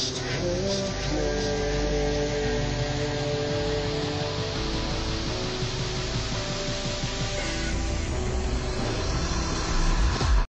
just